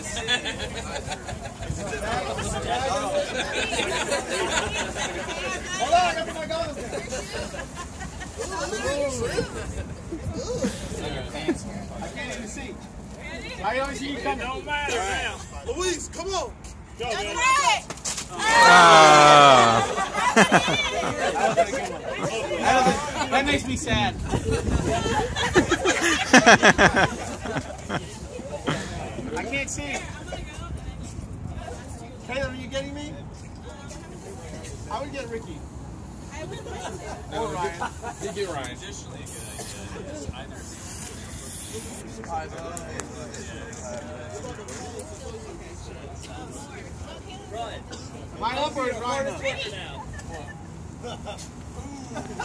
Hold on, I got my goggles. I can't even see. I only see you coming. Don't matter now. Louise, come on. Go, man. Ah. That makes me sad. I can't see. Taylor, are you getting me? I would get Ricky. I would Or Ryan. You get Ryan. Mine up or is Ryan up? Now.